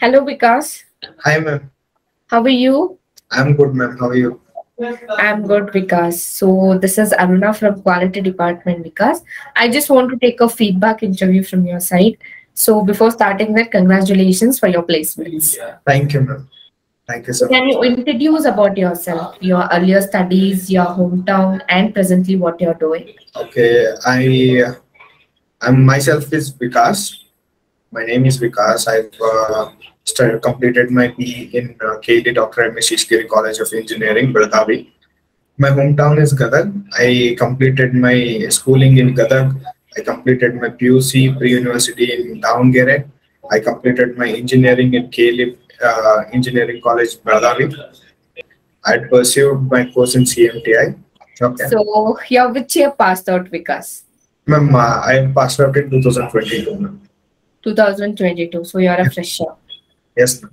Hello, Vikas. Hi, ma'am. How are you? I'm good, ma'am. How are you? I'm good, Vikas. So this is Aruna from Quality Department, Vikas. I just want to take a feedback interview from your side. So before starting that, congratulations for your placements. Thank you, ma'am. Thank you so Can much. you introduce about yourself, your earlier studies, your hometown, and presently what you're doing? Okay, I I'm myself is Vikas. My name is Vikas. I've uh, started, completed my BE in uh, KLE Dr. M. Sheshgiri College of Engineering, Belgavi. My hometown is Gadag. I completed my schooling in Gadag. I completed my PUC pre-university in Davangere. I completed my engineering in KLIP uh, Engineering College, Belgavi. I pursued my course in CMTI. Okay. So here, which year passed out, Vikas? Ma'am, uh, I passed out in 2022. Ma'am. 2022. So you're a fresher. Yes.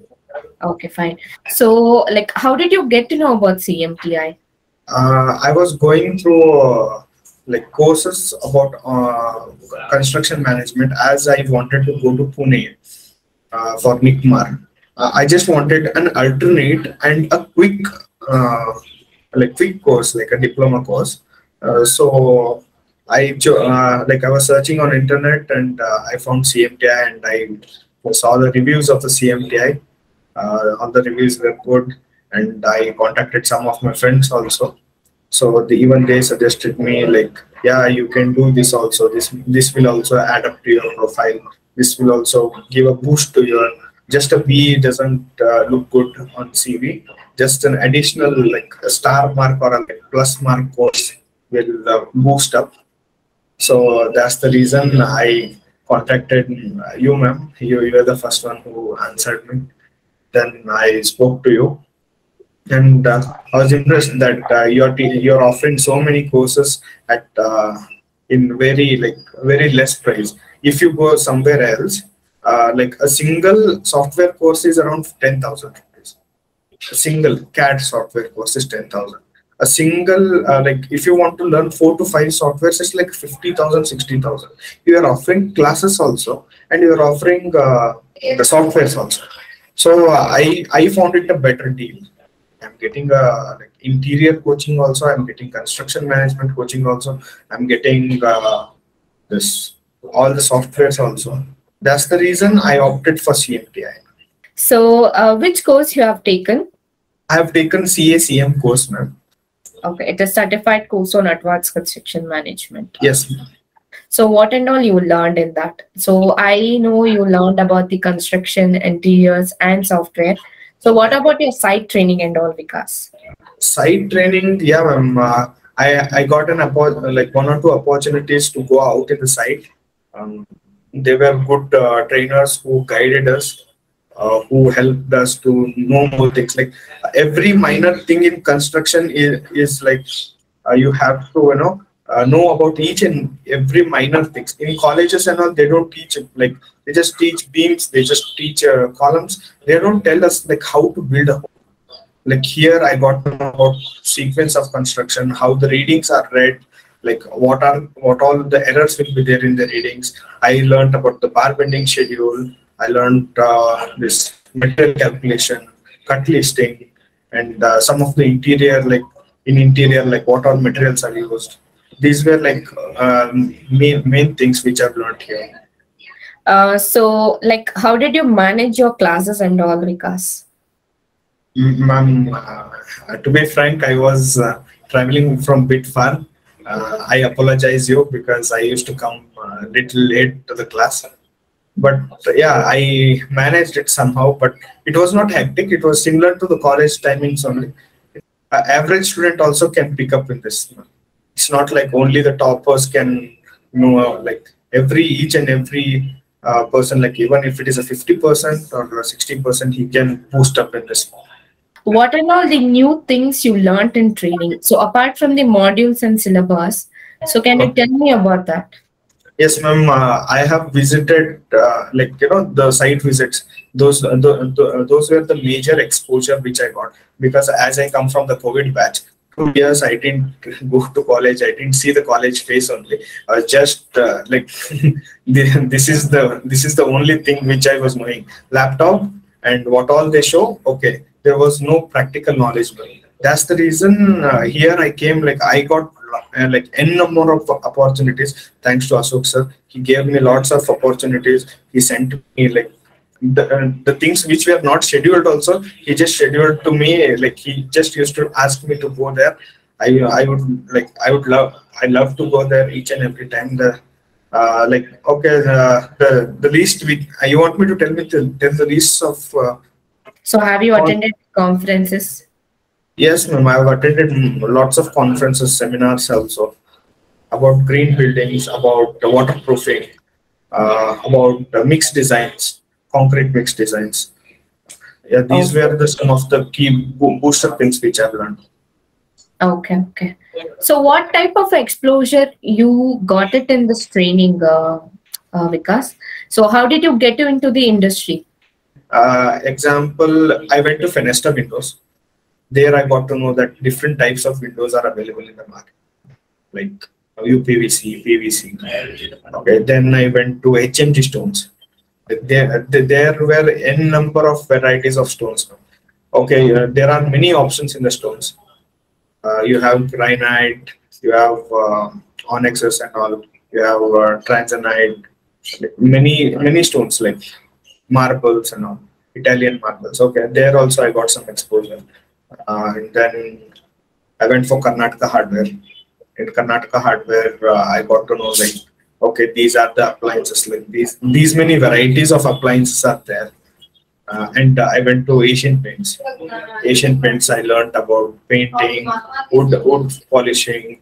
Okay, fine. So, like, how did you get to know about CMTI? Uh, I was going through uh, like courses about uh, construction management as I wanted to go to Pune uh, for NICMAR. Uh, I just wanted an alternate and a quick, uh, like quick course, like a diploma course. Uh, so I uh, like I was searching on internet and uh, I found CMTI and I saw the reviews of the CMTI. Uh, all the reviews were good, and I contacted some of my friends also. So the, even they suggested me like, yeah, you can do this also. This this will also add up to your profile. This will also give a boost to your. Just a B doesn't uh, look good on CV. Just an additional like a star mark or a plus mark course will uh, boost up. So that's the reason I contacted you, ma'am. You you are the first one who answered me. Then I spoke to you, and uh, I was impressed that uh, you're you're offering so many courses at uh, in very like very less price. If you go somewhere else, uh, like a single software course is around ten thousand rupees. A single CAD software course is ten thousand. A single uh, like if you want to learn four to five softwares, it's like 50,000, 60,000. You are offering classes also, and you are offering uh, the softwares also. So uh, I I found it a better deal. I'm getting uh, like interior coaching also. I'm getting construction management coaching also. I'm getting uh, this all the softwares also. That's the reason I opted for CMTI. So, uh, which course you have taken? I have taken CACM course, ma'am. Okay, it is certified course on advanced construction management. Yes. So, what and all you learned in that? So, I know you learned about the construction, interiors, and software. So, what about your site training and all, Vikas? site training. Yeah, ma'am. Uh, I I got an like one or two opportunities to go out in the site. Um, they were good uh, trainers who guided us. Uh, who helped us to know more things. Like every minor thing in construction is, is like uh, you have to you know uh, know about each and every minor things. In colleges and all they don't teach like they just teach beams they just teach uh, columns. They don't tell us like how to build a home. Like here i got about sequence of construction how the readings are read like what are what all the errors will be there in the readings. I learned about the bar bending schedule i learned uh, this material calculation cut listing and uh, some of the interior like in interior like what all materials are used these were like um, main main things which i've learned here Uh, so, like, how did you manage your classes and all, Vikas? Ma'am, uh, to be frank, I was uh, traveling from bit far. Uh, I apologize you because I used to come a little late to the class. But yeah, I managed it somehow. But it was not hectic. It was similar to the college timings only. Uh, average student also can pick up in this. It's not like only the toppers can know. Like every each and every uh, person, like even if it is a fifty percent or sixty percent, he can boost up in this. What are all the new things you learned in training? So, apart from the modules and syllabus, so can you tell me about that? Yes, ma'am. Uh, I have visited, uh, like you know, the site visits. Those uh, the, the, those were the major exposure which I got because as I come from the COVID batch, two years I didn't go to college. I didn't see the college face only. Was just uh, like, this is the this is the only thing which I was knowing. Laptop and what all they show, okay, there was no practical knowledge. That's the reason uh, here I came. Like I got uh, like n number of opportunities thanks to Ashok sir. He gave me lots of opportunities. He sent me like the, uh, the things which were not scheduled also he just scheduled to me like he just used to ask me to go there i i would like i would love i love to go there each and every time the uh, like okay uh, the the least we uh, you want me to tell me the, tell the list of uh, so have you attended conferences yes ma'am i've attended lots of conferences seminars also about green buildings about waterproofing uh, about mixed designs concrete mix designs. Yeah, these okay. were the some of the key booster things which I've learned. Okay, okay. So, what type of exposure you got it in this training, uh, uh, Vikas? So, how did you get into the industry? Uh, example, I went to Fenesta Windows. There, I got to know that different types of windows are available in the market, like UPVC, PVC. Okay, then I went to HMG stones there, there were n number of varieties of stones. Okay, uh, there are many options in the stones. Uh, you have granite, you have uh, onyxes and all. You have uh, transanite, many many stones like marbles and all. Italian marbles. Okay, there also I got some exposure. Uh, and then I went for Karnataka hardware. In Karnataka hardware, uh, I got to know like okay these are the appliances like these these many varieties of appliances are there. Uh, and uh, i went to asian paints. Asian paints i learned about painting wood wood polishing.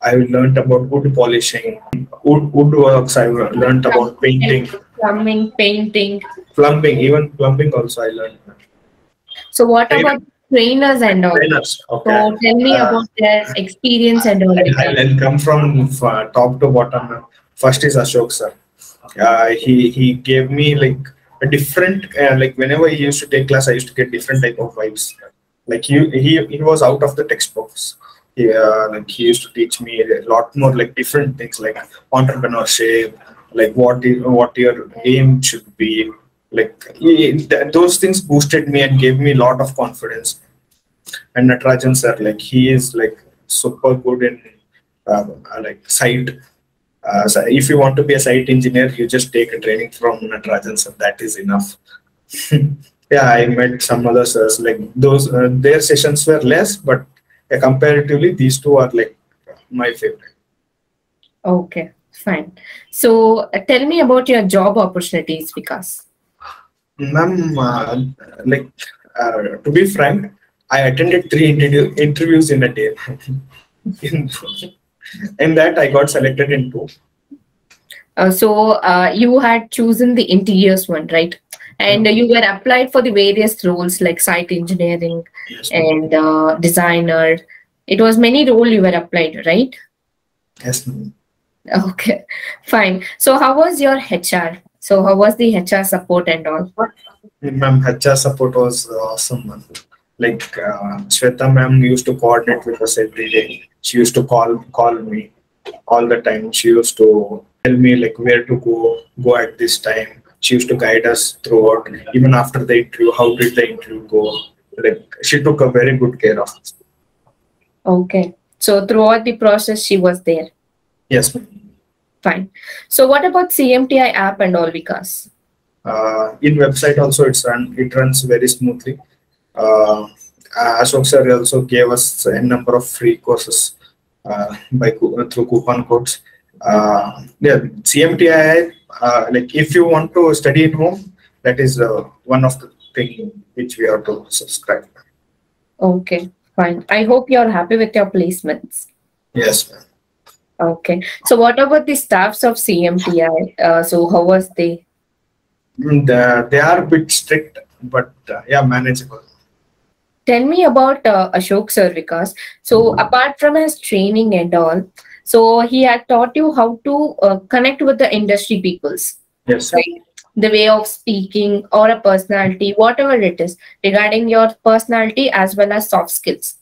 I learned about wood polishing wood woodworks i learned about painting. Plumbing painting. Plumbing even plumbing also i learned so what about trainers and all. Trainers, okay. So tell me uh, about their experience and all. I'll, I'll come from uh, top to bottom. First is Ashok sir. Uh, he he gave me like a different uh, like whenever he used to take class, I used to get different type of vibes. Like he he he was out of the textbooks. He, uh, like he used to teach me a lot more like different things like entrepreneurship, like what is, what your aim should be, like those things boosted me and gave me a lot of confidence and Natarajan sir, like he is like super good in uh, like site. Uh, so if you want to be a site engineer, you just take a training from Natarajan sir. That is enough. yeah, I met some other sirs. Like those, uh, their sessions were less, but comparatively, these two are like my favorite. Okay, fine. So uh, tell me about your job opportunities, Vikas. Ma'am, uh, like uh, to be frank, I attended three interview, interviews in a day. in, in that, I got selected in two. Uh, so uh, you had chosen the interiors one, right? And you were applied for the various roles like site engineering yes, and uh, designer. It was many role you were applied, right? Yes. Ma'am. Okay, fine. So how was your HR? So how was the HR support and all? Ma'am, HR support was awesome. Like uh, Shweta ma'am used to coordinate with us every day. She used to call call me all the time. She used to tell me like where to go, go at this time. She used to guide us throughout. Even after the interview, how did the interview go? Like she took a very good care of us. Okay. So throughout the process, she was there. Yes. Fine. So what about CMTI app and all, Vikas? Uh, in website also, it's run. It runs very smoothly uh, Ashok sir also gave us a number of free courses uh, by through coupon codes. Uh, yeah, CMTI, uh, like if you want to study at home, that is uh, one of the thing which we have to subscribe. Okay, fine. I hope you're happy with your placements. Yes, ma'am. Okay. So what about the staffs of CMTI? Uh, so how was they? Mm, the, they are a bit strict, but uh, yeah, manageable tell me about uh, Ashok Sir Vikas. So mm-hmm. apart from his training and all, so he had taught you how to uh, connect with the industry peoples. Yes. Right? The way of speaking or a personality, whatever it is, regarding your personality as well as soft skills.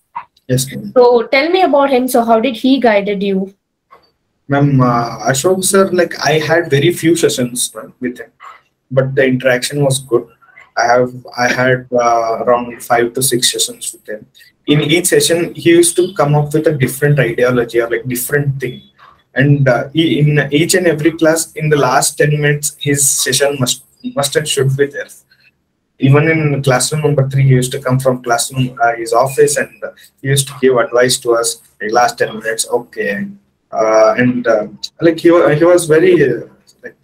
Yes. So tell me about him. So how did he guided you? Ma'am, uh, Ashok sir, like I had very few sessions with him but the interaction was good. I have I had uh, around five to six sessions with him. In each session, he used to come up with a different ideology or like different thing. And uh, he, in each and every class, in the last ten minutes, his session must must and should be there. Even in classroom number three, he used to come from classroom uh, his office and he used to give advice to us. The last ten minutes, okay, uh, and uh, like he, wa- he was very uh, like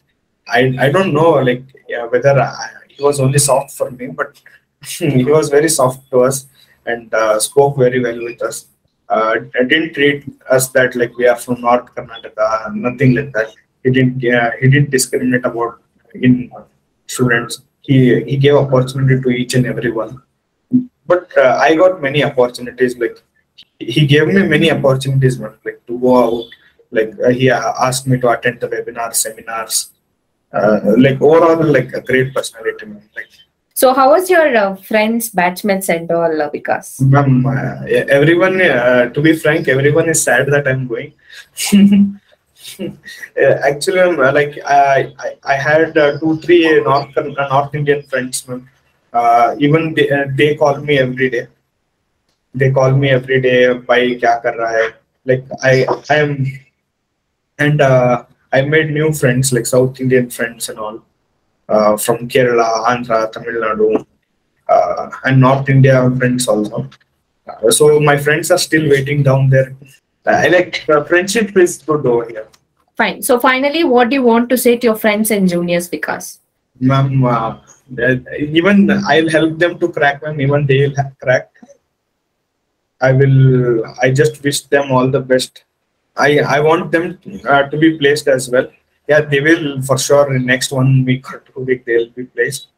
I I don't know like yeah, whether I, he was only soft for me, but he was very soft to us and uh, spoke very well with us. Uh, didn't treat us that like we are from North Karnataka, nothing like that. He didn't yeah, he didn't discriminate about in students. He he gave opportunity to each and everyone. But uh, I got many opportunities. Like he gave me many opportunities, like to go out. Like uh, he uh, asked me to attend the webinars, seminars. Uh, like overall, like a great personality, man. Like So how was your uh, friends, batchmates and all, uh, Vikas? Ma'am, uh, everyone, uh, to be frank, everyone is sad that I'm going. Actually, um, like I, I, I had uh, two, three North uh, North Indian friends. Uh, even they, uh, they call me every day. They call me every day. Bhai, kya kar raha hai? Like I, I am, and uh, I made new friends, like South Indian friends and all, uh, from Kerala, Andhra, Tamil Nadu, uh, and North India friends also. Uh, so my friends are still waiting down there. I like uh, friendship is good over here. Fine. So finally, what do you want to say to your friends and juniors, Vikas? Ma'am, uh, even I'll help them to crack, ma'am. Even they will crack. I will. I just wish them all the best. I I want them uh, to be placed as well. Yeah, they will for sure. In next one week or two week, they'll be placed.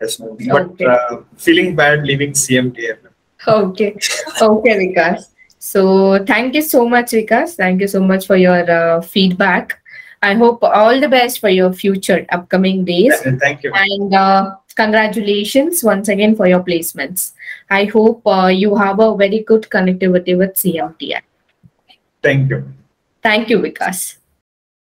Yes, ma'am. But uh, feeling bad leaving CMTI. Okay. Okay, Vikas. So thank you so much, Vikas. Thank you so much for your uh, feedback. I hope all the best for your future upcoming days. Thank you. And uh, congratulations once again for your placements. I hope uh, you have a very good connectivity with CMTI. Thank you. Thank you, Vikas.